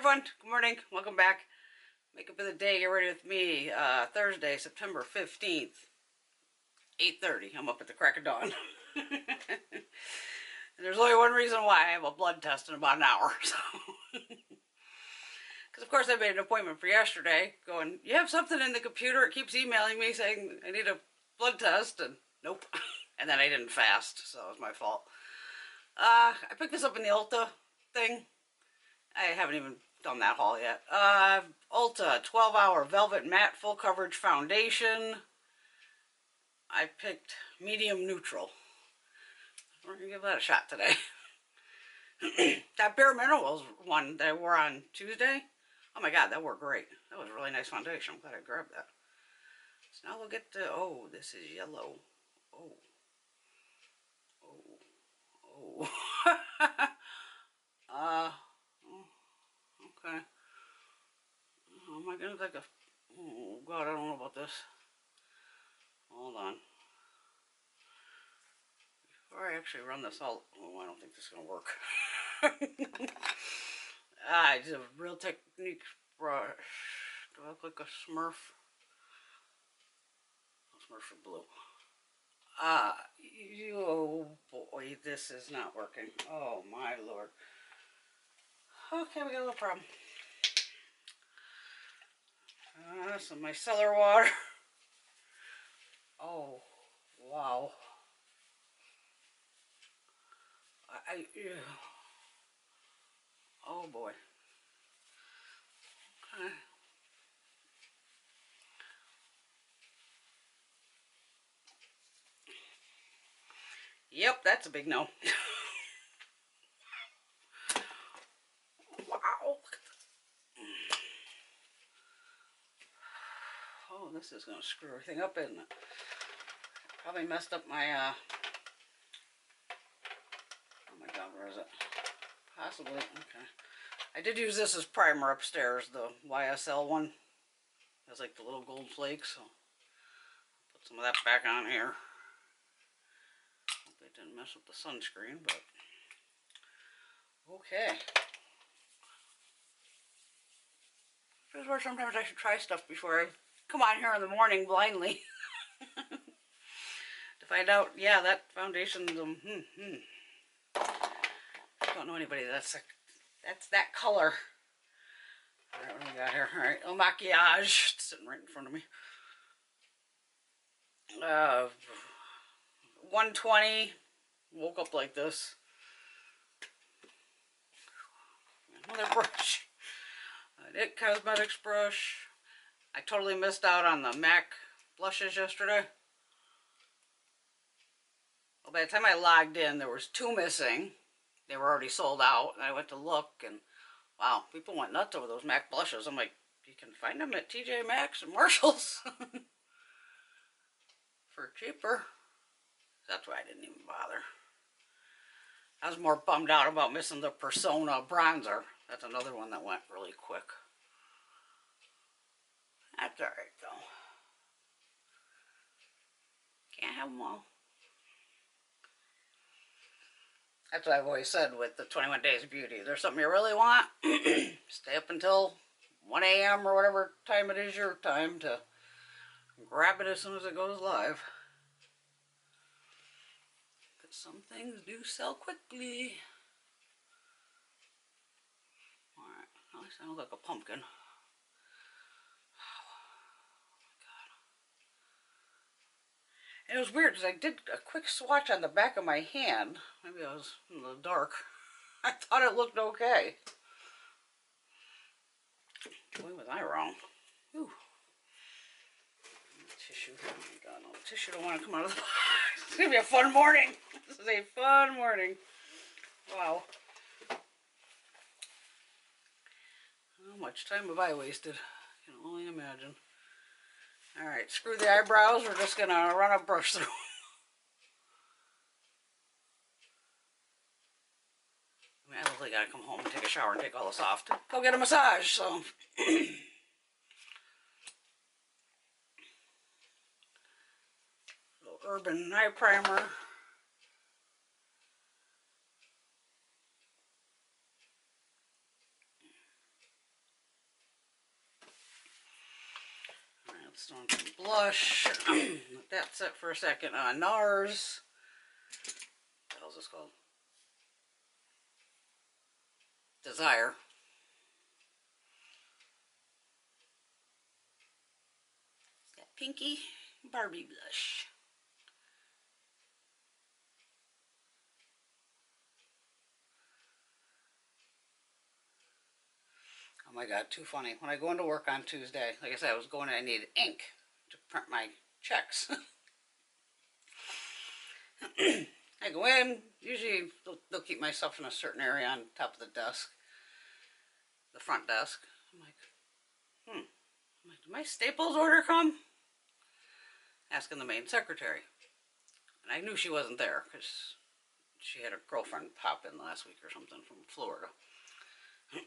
everyone. Good morning. Welcome back. Make up of the day. Get ready with me. Uh, Thursday, September 15th, 8.30. I'm up at the crack of dawn. and there's only one reason why. I have a blood test in about an hour. So, Because, of course, I made an appointment for yesterday going, you have something in the computer. It keeps emailing me saying I need a blood test. And nope. and then I didn't fast. So it was my fault. Uh, I picked this up in the Ulta thing. I haven't even done that haul yet. Uh, Ulta 12 hour velvet matte full coverage foundation. I picked medium neutral. We're gonna give that a shot today. that Bare Minerals one that I wore on Tuesday. Oh my god, that worked great. That was a really nice foundation. I'm glad I grabbed that. So now we'll get to, oh, this is yellow. Oh. Oh. Oh. uh, Okay. Oh, am I gonna take a... Oh, God, I don't know about this. Hold on. Before I actually run this out... Oh, I don't think this is gonna work. ah, it's a Real Technique brush. Do I look like a smurf? Smurf are blue. Ah, you, oh boy, this is not working. Oh my lord. Okay, we got a little problem. Uh, some micellar water. Oh, wow. I, I yeah. oh boy. Okay. Yep, that's a big no. this is going to screw everything up, isn't it? Probably messed up my, uh, oh my god, where is it? Possibly, okay. I did use this as primer upstairs, the YSL one. It has like the little gold flakes, so put some of that back on here. Hope they didn't mess with the sunscreen, but okay. This is where sometimes I should try stuff before I come on here in the morning blindly to find out, yeah, that foundation's, um, hmm, hmm. Don't know anybody that's, a, that's that color. All right, what we got here? All right, IL Makiage, it's sitting right in front of me. Uh, 120, woke up like this. Another brush. An It Cosmetics brush. I totally missed out on the MAC blushes yesterday. Well, by the time I logged in, there was two missing. They were already sold out. And I went to look, and wow, people went nuts over those MAC blushes. I'm like, you can find them at TJ Maxx and Marshalls for cheaper. That's why I didn't even bother. I was more bummed out about missing the Persona bronzer. That's another one that went really quick. That's alright though. Can't have them all. That's what I've always said with the 21 Days of Beauty. If there's something you really want, stay up until 1 a.m. or whatever time it is your time to grab it as soon as it goes live. Because some things do sell quickly. Alright, at least I look like a pumpkin. It was weird because I did a quick swatch on the back of my hand. Maybe I was in the dark. I thought it looked okay. Boy, was I wrong. Ooh. Tissue. Oh my god, no. Tissue don't want to come out of the box. It's going to be a fun morning. This is a fun morning. Wow. How much time have I wasted? I can only imagine. All right, screw the eyebrows. We're just going to run a brush through. I mean, I literally got to come home and take a shower and take all this off to go get a massage, so. Urban Eye Primer. On some blush. Let that set for a second on NARS. What the is this called? Desire. Got pinky Barbie blush. Oh my god, too funny. When I go into work on Tuesday, like I said, I was going I needed ink to print my checks. I go in, usually they'll, they'll, keep my stuff in a certain area on top of the desk, the front desk. I'm like, hmm, like, did my Staples order come? Asking the main secretary. And I knew she wasn't there because she had a girlfriend pop in last week or something from Florida.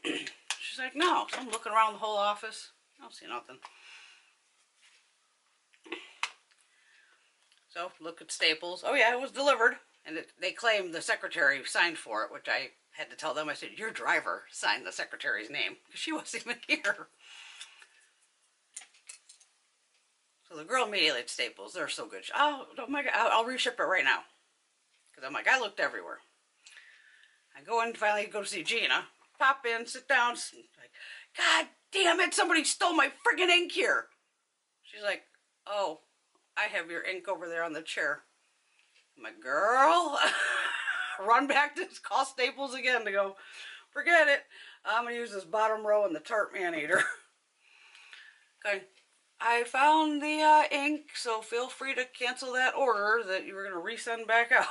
She's like, no. So I'm looking around the whole office. I don't see nothing. So look at Staples. Oh yeah, it was delivered. And it, they claim the secretary signed for it, which I had to tell them. I said, your driver signed the secretary's name. Because she wasn't even here. So the girl immediately at Staples, they're so good. oh, oh my God, I'll, I'll reship it right now. Because I'm like, I looked everywhere. I go in, finally go to see Gina pop in, sit down. Like, God damn it, somebody stole my friggin' ink here. She's like, oh, I have your ink over there on the chair. My girl, run back to call Staples again to go, forget it. I'm to use this bottom row and the Tarte Maneater. okay. I found the uh, ink, so feel free to cancel that order that you were going to resend back out.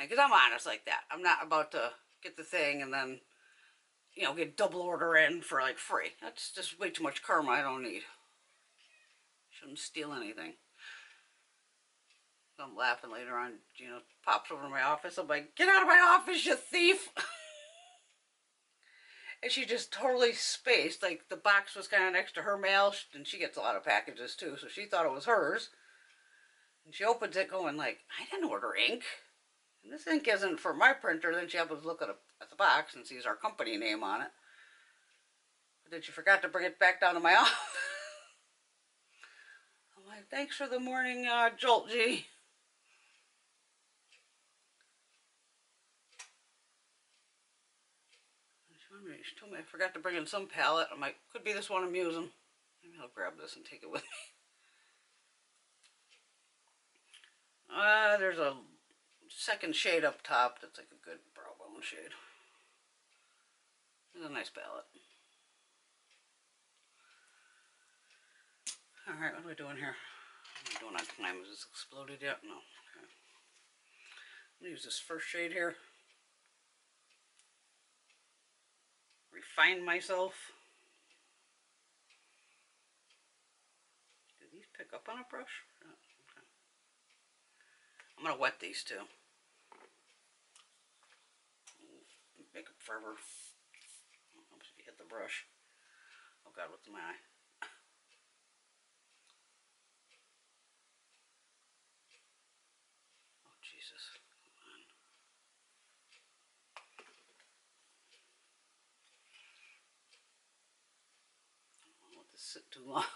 Because I'm honest like that. I'm not about to get the thing and then, you know, get double order in for like free. That's just way too much karma I don't need. Shouldn't steal anything. I'm laughing later on, you know, pops over to my office. I'm like, get out of my office, you thief! and she just totally spaced. Like, the box was kind of next to her mail, and she gets a lot of packages too, so she thought it was hers. And she opens it going like, I didn't order ink. And this ink isn't for my printer. Then she happens to look at, a, at the box and sees our company name on it. But then she forgot to bring it back down to my office. I'm like, thanks for the morning uh, jolt, G. She told me I forgot to bring in some palette. I'm like, could be this one I'm using. Maybe I'll grab this and take it with me. Uh, there's a second shade up top that's like a good brow bone shade. It's a nice palette. Alright, what are we doing here? What are we doing on time? Has this exploded yet? No. Okay. I'm going to use this first shade here. Refine myself. Do these pick up on a brush? Okay. I'm going to wet these too. makeup forever. If you hit the brush. Oh god, what's in my eye? Oh Jesus. I don't let this sit too long. I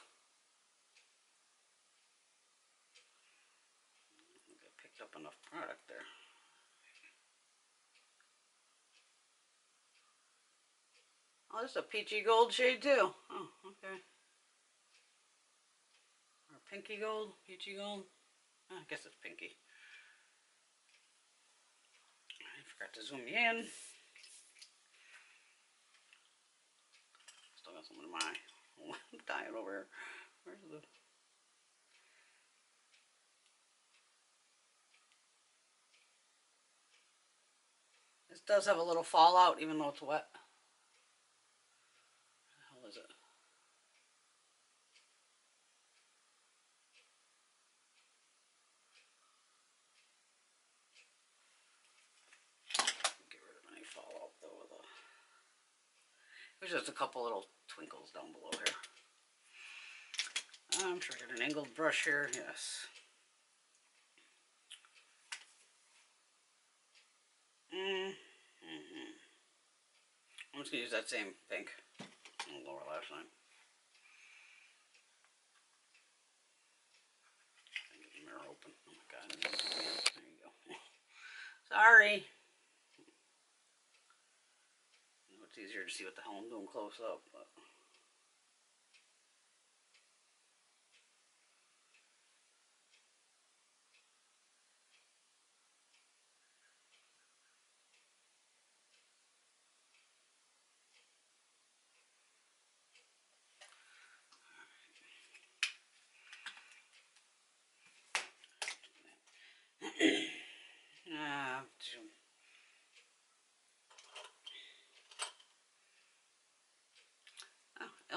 think I picked up enough product there. Oh, this is a peachy gold shade too. Oh, okay. Or pinky gold, peachy gold. Oh, I guess it's pinky. I forgot to zoom in. Still got some in my eye. Over here. Where's the... This does have a little fallout even though it's wet. little twinkles down below here. I'm sure I got an angled brush here, yes. Mm -hmm. I'm just going to use that same pink lower lash line. Mirror open. Oh my god. There you go. Sorry. It's easier to see what the hell I'm doing close up, but. Ah,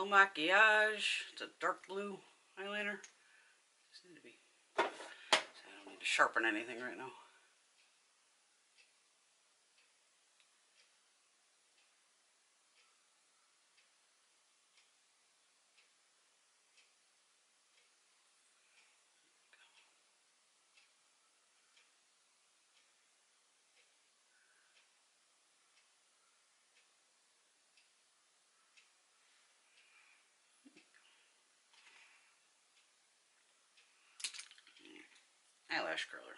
IL Makiage. It's a dark blue eyeliner. Need to be. I don't need to sharpen anything right now. Eyelash curler.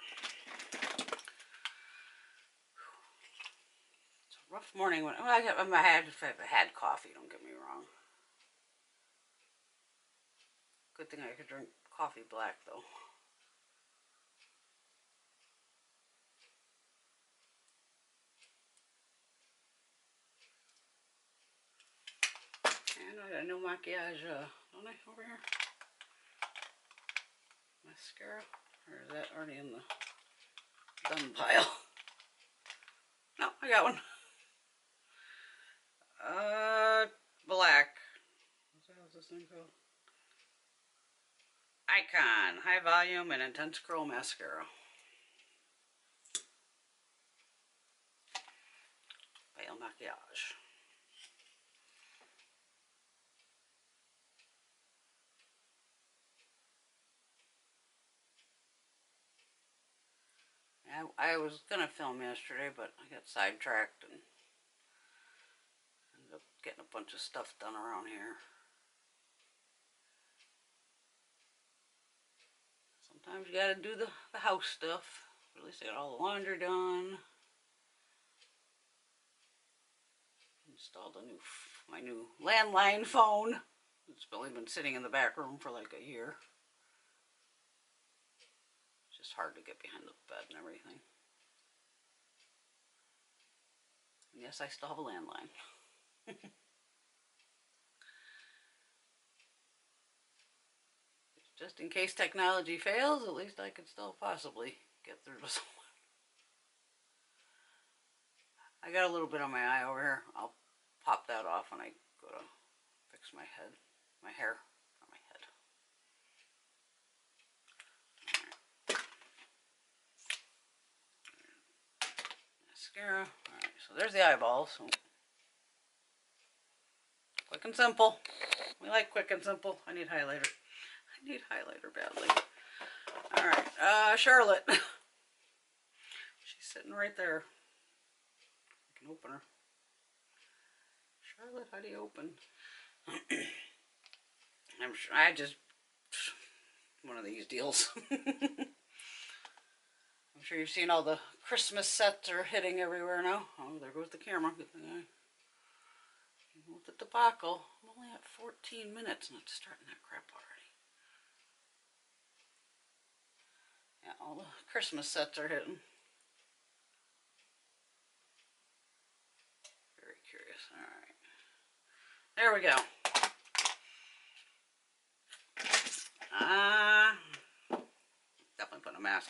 It's a rough morning when well, I, I had I had coffee. Don't get me wrong. Good thing I could drink coffee black though. And I got no maquillage, uh, don't I, over here? Mascara. Or is that already in the done pile? No, I got one. Uh, black. What the hell is this thing called? Icon, high volume and intense curl mascara. Pale maquillage. I, I was going to film yesterday, but I got sidetracked and ended up getting a bunch of stuff done around here. Sometimes you got to do the, the house stuff. At least I got all the laundry done. Installed a new my new landline phone. It's only been sitting in the back room for like a year just hard to get behind the bed and everything. And yes, I still have a landline. just in case technology fails, at least I could still possibly get through to someone. I got a little bit on my eye over here. I'll pop that off when I go to fix my head, my hair. Mascara. Alright, so there's the eyeballs. Quick and simple. We like quick and simple. I need highlighter. I need highlighter badly. Alright, uh, Charlotte. She's sitting right there. I can open her. Charlotte, how do you open? I'm sure I just one of these deals. I'm sure you've seen all the Christmas sets are hitting everywhere now. Oh, there goes the camera. With the debacle. I'm only at 14 minutes and it's starting that crap already. Yeah, all the Christmas sets are hitting. Very curious. Alright. There we go. Ah. Uh,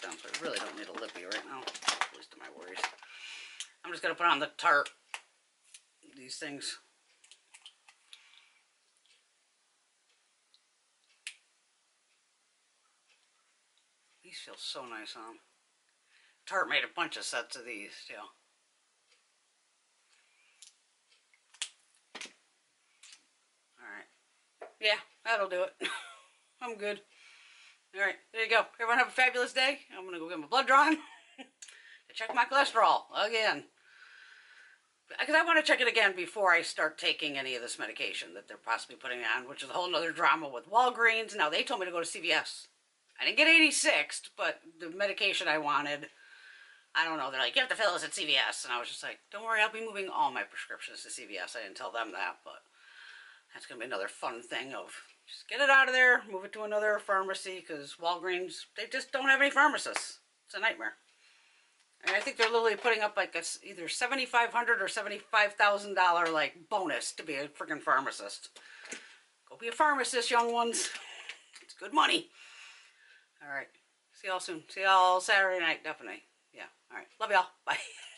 on, so I really don't need a lippy right now, at least to my worries. I'm just going to put on the Tarte, these things. These feel so nice on. Tarte made a bunch of sets of these, too. Alright. Yeah, that'll do it. I'm good. All right, there you go. Everyone have a fabulous day. I'm going to go get my blood drawn to check my cholesterol again. Because I want to check it again before I start taking any of this medication that they're possibly putting on, which is a whole other drama with Walgreens. Now, they told me to go to CVS. I didn't get 86th, but the medication I wanted, I don't know. They're like, you have to fill this at CVS. And I was just like, don't worry, I'll be moving all my prescriptions to CVS. I didn't tell them that, but that's going to be another fun thing of just get it out of there, move it to another pharmacy because Walgreens, they just don't have any pharmacists. It's a nightmare. And I think they're literally putting up like a, either seventy five hundred or seventy five thousand dollar like bonus to be a freaking pharmacist. Go be a pharmacist, young ones. It's good money. All right. See y'all soon. See y'all Saturday night, definitely. Yeah. All right. Love y'all. Bye.